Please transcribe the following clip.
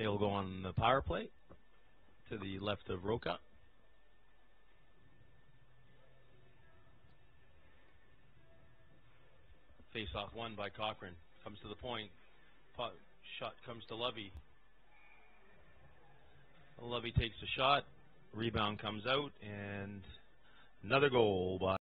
It'll go on the power play to the left of Roca. Face off one by Cochrane. Comes to the point. Pot shot comes to Lovey. Lovey takes a shot. Rebound comes out and another goal by